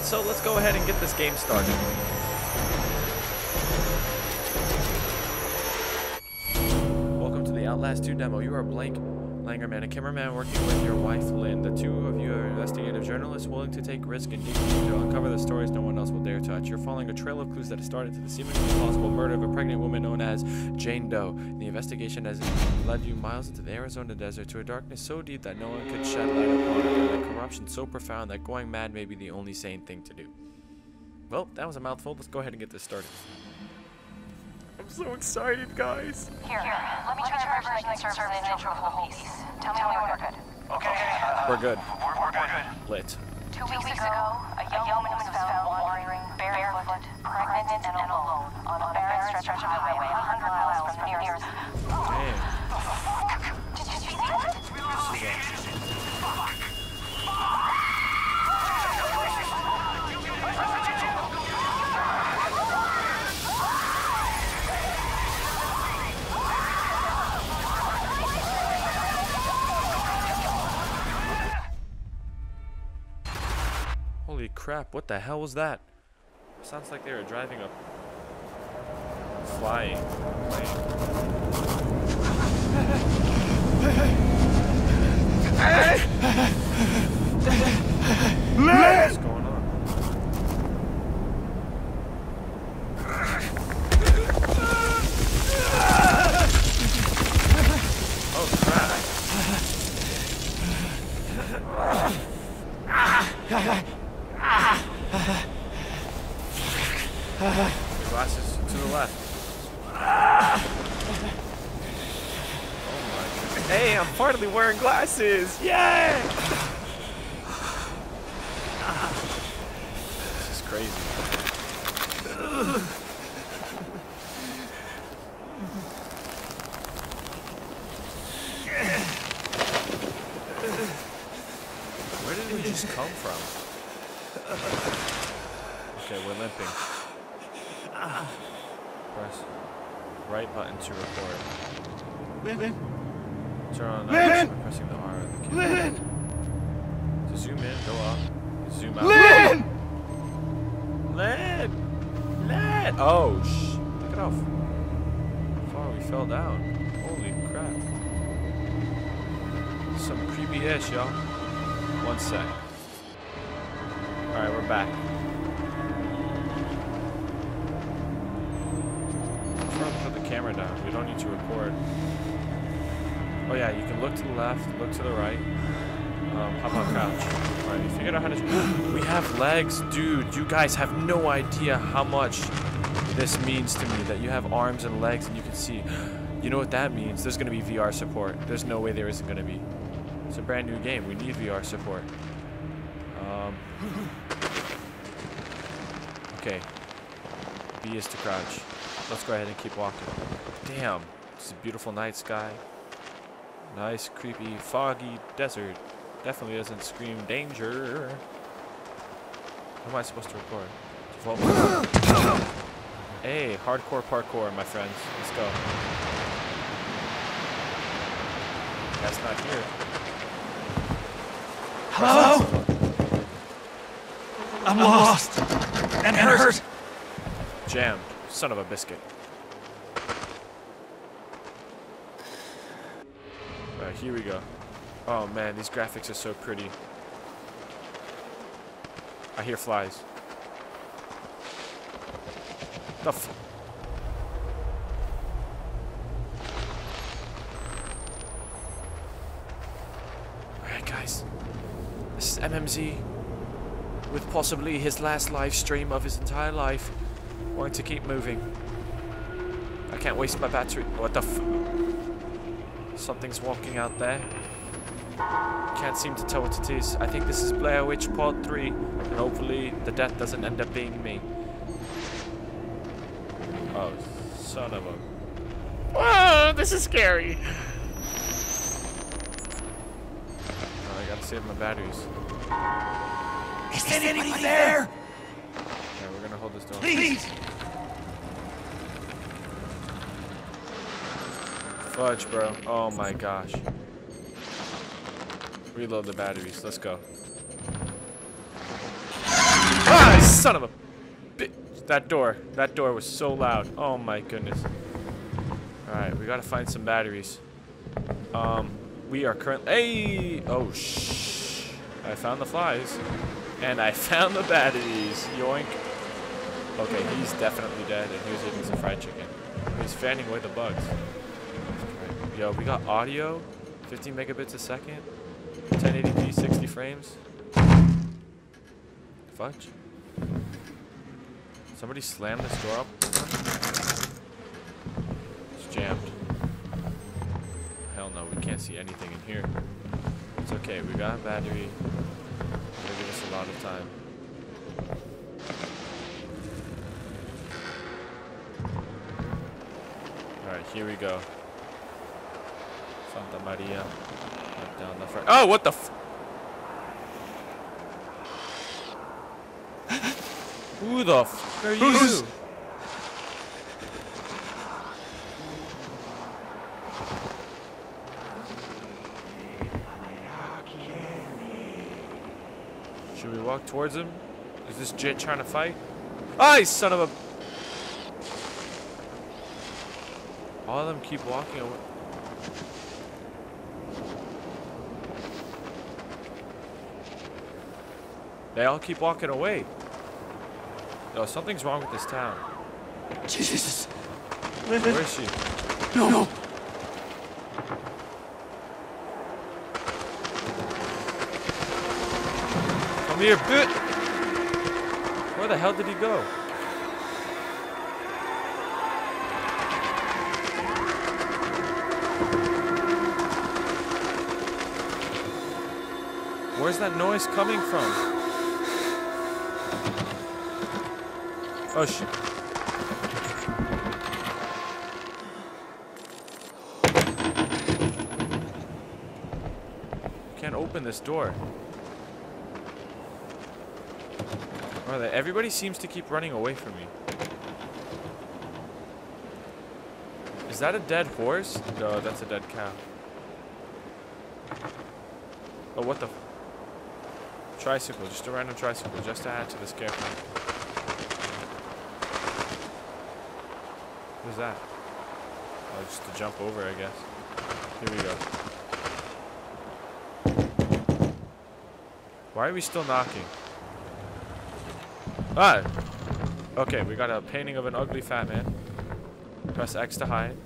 Alright, so let's go ahead and get this game started. Welcome to the Outlast 2 demo. You are Blake Langermann, a cameraman working with your wife Lynn. The two of you are investigative journalists willing to take risk and deep to uncover the stories no one else will dare touch. You're following a trail of clues that has started to the seemingly plausible murder of a pregnant woman known as Jane Doe. The investigation has led you miles into the Arizona desert to a darkness so deep that no one could shed light upon it, and a corruption so profound that going mad may be the only sane thing to do. Well, that was a mouthful. Let's go ahead and get this started. I'm so excited, guys. Here, let me try a version that can serve as an intro for the whole piece. Tell me when we're good. Okay, uh, We're good. we're, we're good. Lit. Two weeks ago, a young woman was found wandering barefoot, pregnant, and alone on a barren stretch of highway 100 miles from the nearest. Crap, what the hell was that? Sounds like they were driving a flying plane. What's going on? Oh, The glasses to the left. Oh my. Hey, I'm finally wearing glasses! Yay! This is crazy. Where did we just come from? Okay, we're limping. Press right button to record. Lynn. Turn on Lynn! by pressing the R on the. Lynn! To zoom in, go up. Zoom out. Lynn! Lynn! Lynn! Oh, sh! Look at how far we fell down. Holy crap. Some creepy ish, y'all. One sec. Alright, we're back. Put the camera down, we don't need to record. Oh yeah, you can look to the left, look to the right. Um, how about crouch? Alright, you figured out how to. We have legs, dude. You guys have no idea how much this means to me that you have arms and legs and you can see. You know what that means? There's gonna be VR support. There's no way there isn't gonna be. It's a brand new game. We need VR support. Um, okay. B is to crouch. Let's go ahead and keep walking. Damn. It's a beautiful night sky. Nice, creepy, foggy desert. Definitely doesn't scream danger. How am I supposed to record? Default- hey, hardcore parkour, my friends. Let's go. That's not here. Hello? I'm lost and hurt. Jam, Son of a biscuit. Alright, here we go. Oh man, these graphics are so pretty. I hear flies. The f- Alright guys. This is MMZ with possibly his last live stream of his entire life. Wanting to keep moving. I can't waste my battery. What the f- Something's walking out there. Can't seem to tell what it is. I think this is Blair Witch Part 3. And hopefully the death doesn't end up being me. Oh, son of a... Whoa, this is scary! Oh, I gotta save my batteries. Is anybody there? Yeah, we're gonna hold this door. Please. Fudge, bro. Oh my gosh. Reload the batteries. Let's go. Ah, son of a bi- That door. That door was so loud. Oh my goodness. Alright, we gotta find some batteries. Um, we are currently. Hey! Oh, shh. I found the flies. And I found the batteries. Yoink. Okay, he's definitely dead, and he was eating some fried chicken. He's fanning away the bugs. Yo, we got audio, 15 megabits a second, 1080p, 60 frames. Fudge. Somebody slammed this door up. It's jammed. Hell no, we can't see anything in here. It's okay, we got a battery. It'll give us a lot of time. Alright, here we go. Santa Maria. Right down the front. Oh, what the f- Who the f are you? Who's- Should we walk towards him? Is this Jit trying to fight? Ay, son of a... All of them keep walking away. They all keep walking away. No, something's wrong with this town. Jesus. Where is she? No, no. Come here, bit! Where the hell did he go? Where's that noise coming from? Oh shit. Can't open this door. Everybody seems to keep running away from me. Is that a dead horse? No, that's a dead cow. Oh, what the? Tricycle, just a random tricycle, just to add to the scare factor. What is that? Oh, just to jump over, I guess. Here we go. Why are we still knocking? Ah! Okay, we got a painting of an ugly fat man. Press X to hide.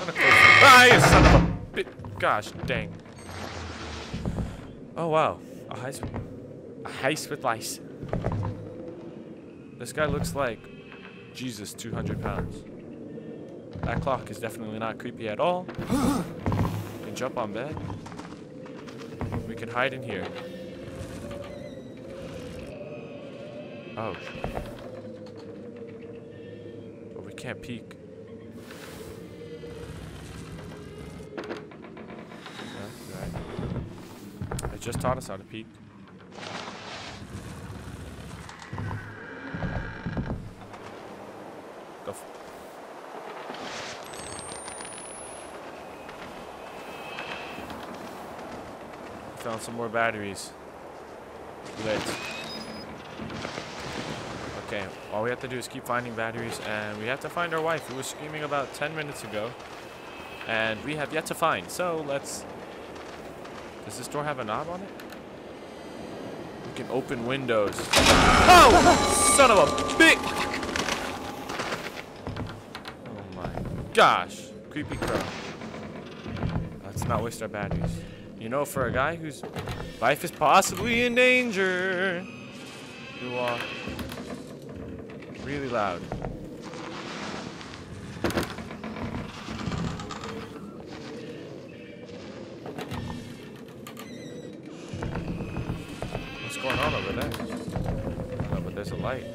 I'm gonna close it. Ah, you son of a bit. Gosh, dang. Oh, wow. A heist. A heist with lice. This guy looks like Jesus, 200 pounds. That clock is definitely not creepy at all. We can jump on bed. We can hide in here. Oh. But we can't peek. It just taught us how to peek. F- Found some more batteries. Lit. Okay, all we have to do is keep finding batteries, and we have to find our wife, who was screaming about 10 minutes ago, and we have yet to find. So let's. Does this door have a knob on it? We can open windows. Oh, son of a bitch! Oh my gosh, creepy crow. Let's not waste our batteries. You know, for a guy whose life is possibly in danger, you walk really loud. What's going on over there? Oh, but there's a light.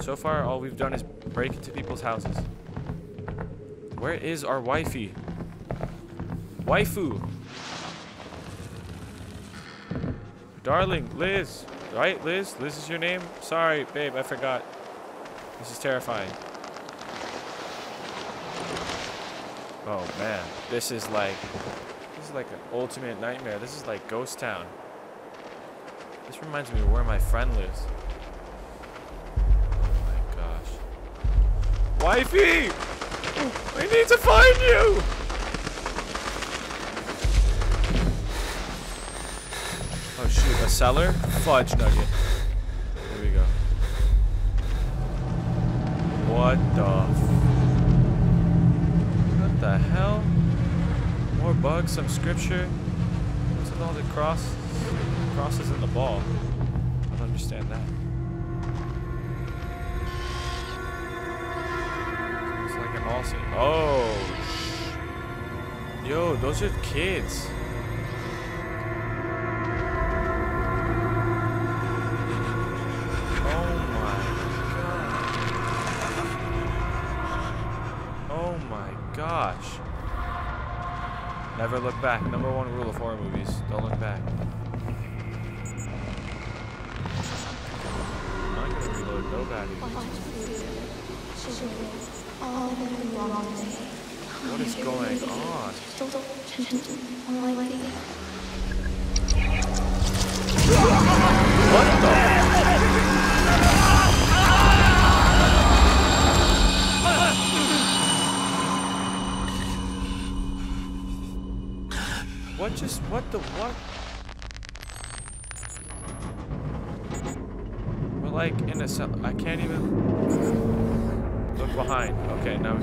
So far, all we've done is break into people's houses. Where is our wifey? Waifu! Darling, Liz. Right, Liz? Liz is your name? Sorry, babe, I forgot. This is terrifying. Oh man, this is like, this is like an ultimate nightmare. This is like Ghost Town. This reminds me of where my friend lives. Oh my gosh. Wifey! I need to find you! Shoot, a cellar? Fudge nugget. Here we go. What the What the hell? More bugs, some scripture. What's with all the cross crosses in the ball? I don't understand that. It's like an all scene. Oh Yo, those are kids. Never look back. Number one rule of horror movies. Don't look back. I'm not gonna reload no battery. What is going on? Just, what the, what? We're like in a cell, I can't even look behind. Okay, now.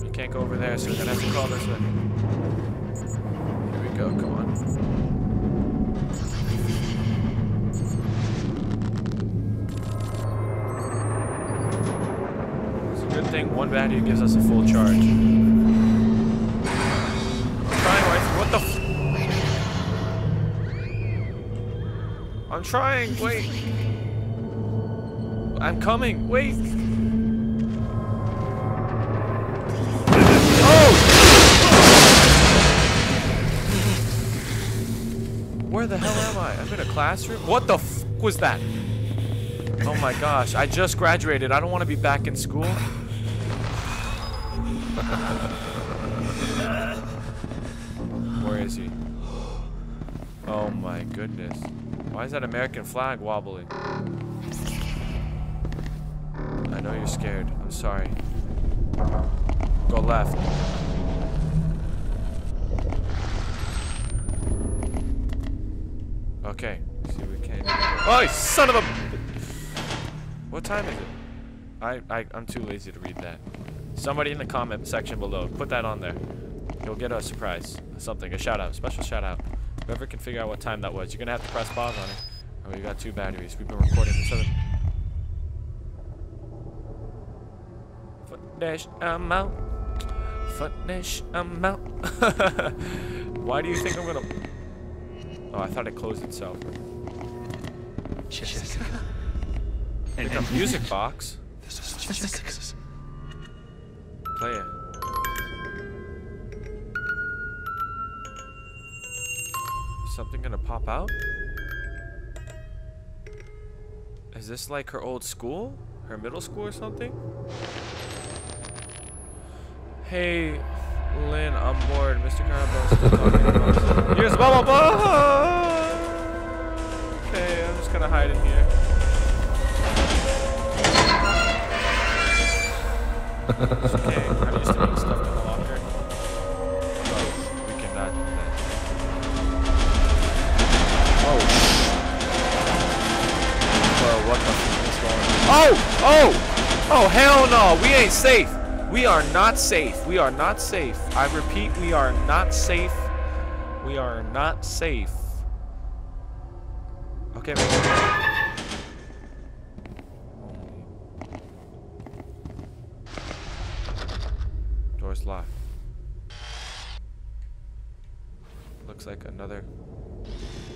We can't go over there, so we're gonna have to call this way. Here we go, come on. It's a good thing one battery gives us a full charge. I'm trying, wait. I'm coming, wait. Oh! Where the hell am I? I'm in a classroom? What the f was that? Oh my gosh, I just graduated. I don't want to be back in school. Where is he? Oh my goodness. Why is that American flag wobbling? I know you're scared. I'm sorry. Go left. Okay. See, we can't. Oh, son of a! What time is it? I, I I'm too lazy to read that. Somebody in the comment section below, put that on there. You'll get a surprise, something, a shout out, special shout out. Whoever can figure out what time that was, you're gonna have to press pause on it. Oh, we got two batteries. We've been recording for seven. Amount. Footish amount. Why do you think I'm gonna? Oh, I thought it closed itself. Jessica. Pick up music box. This is Jessica. Pop out? Is this like her old school? Her middle school or something? Hey, Lynn, I'm bored. Mr. Carabo's still talking about Here's blah blah blah! Okay, I'm just gonna hide in here. Okay. I'm used to being stuffed in the locker. What the fuck is going on? Oh! Oh! Oh, hell no! We ain't safe! We are not safe. We are not safe. I repeat, we are not safe. We are not safe. Okay. Door's locked. Looks like another,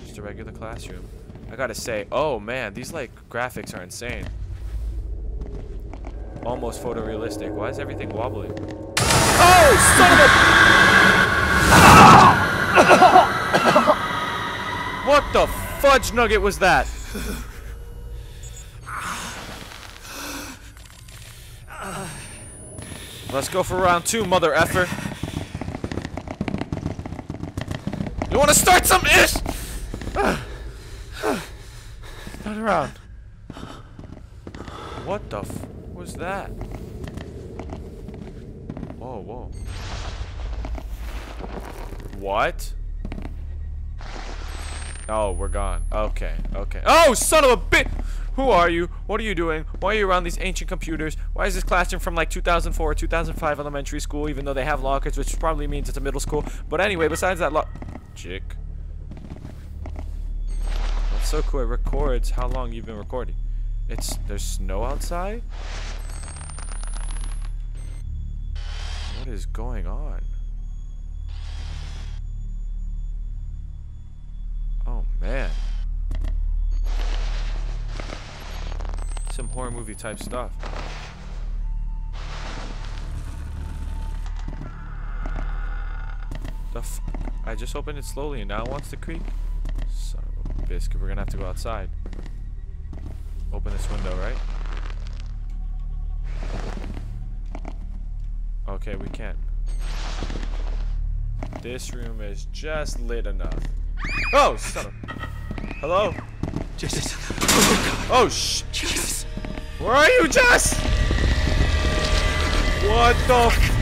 just a regular classroom. I gotta say, oh man, these like graphics are insane. Almost photorealistic. Why is everything wobbling? Oh, son of a! what the fudge nugget was that? Let's go for round two, mother effer. You want to start some ish? Around. What the f was that? Whoa, whoa. What? Oh, we're gone. Okay, okay. Oh, son of a bit! Who are you? What are you doing? Why are you around these ancient computers? Why is this classroom from like 2004 or 2005 elementary school, even though they have lockers, which probably means it's a middle school. But anyway, besides that lock... Chick. That's so cool. It records how long you've been recording. It's... There's snow outside? What is going on? Oh, man. Some horror movie type stuff. The f I just opened it slowly and now it wants to creak? Biscuit. We're gonna have to go outside. Open this window, right? Okay, we can't. This room is just lit enough. Oh, son of... Hello? Jesus. Oh, sh... Jesus. Where are you, Jess? What the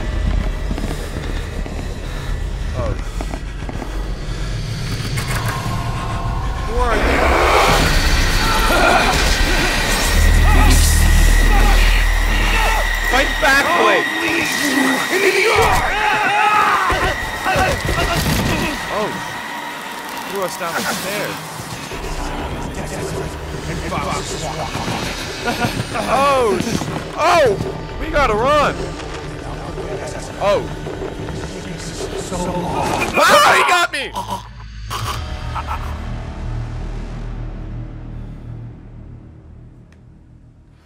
Oh. Threw us down the stairs. Oh! Oh! We gotta run! Oh. Ah! He got me!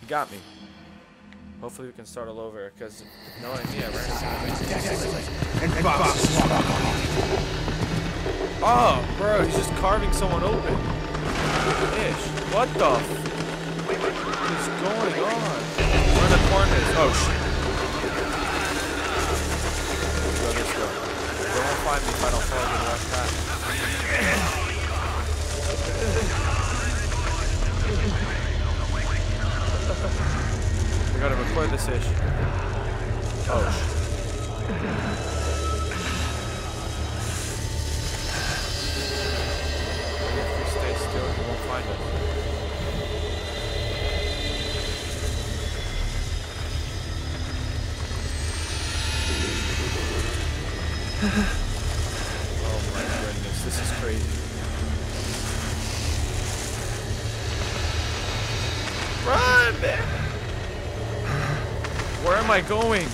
He got me. Hopefully we can start all over, because no idea, right? Oh, bro, he's just carving someone open. Ish. What the f- is going on? Where the coordinates? Oh, shit. Go this way. They won't find me if I don't follow the direct path. Record this ish. Oh, sh- If we stay still, he won't find us. Oh my goodness, this is crazy. Run, man! Where am I going?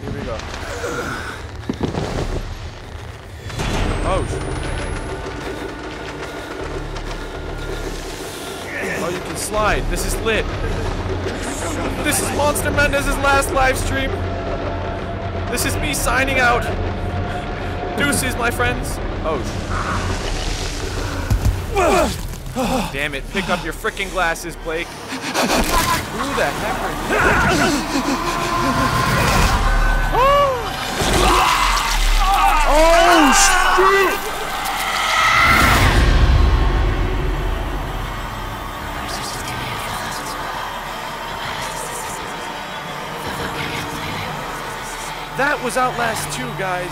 Here we go. Oh. Oh, you can slide. This is lit. This is Monster Mendez's last live stream. This is me signing out. Deuces, my friends. Oh. Sh- Damn it. Pick up your freaking glasses, Blake. Who the heck are you? Oh, shit! That was Outlast 2, guys.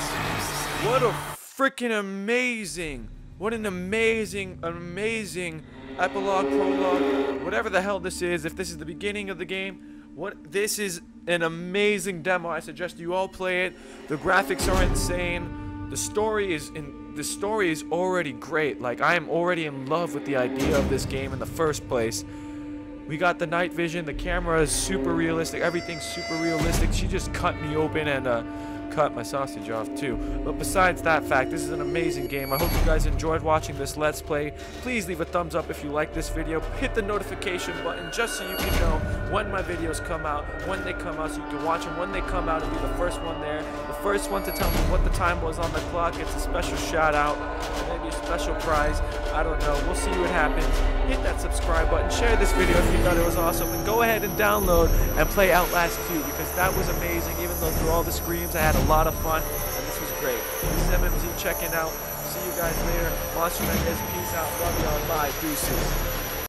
What a freaking amazing, what an amazing, amazing epilogue, prologue, whatever the hell this is. If this is the beginning of the game, what this is an amazing demo. I suggest you all play it. The graphics are insane. The story is in the story is already great. Like I am already in love with the idea of this game in the first place. We got the night vision. The camera is super realistic. Everything's super realistic. She just cut me open, and uh, cut my sausage off too. But besides that fact, this is an amazing game. I hope you guys enjoyed watching this Let's Play. Please leave a thumbs up if you like this video. Hit the notification button just so you can know when my videos come out, when they come out, so you can watch them when they come out and be the first one there. The first one to tell me what the time was on the clock gets a special shout out, maybe a special prize. I don't know. We'll see what happens. Hit that subscribe button, share this video if you thought it was awesome, and go ahead and download and play Outlast 2 because that was amazing. Though through all the screams, I had a lot of fun, and this was great. This is MMZ checking out. See you guys later. Monster Mendez, peace out. Love y'all. Bye. Deuces.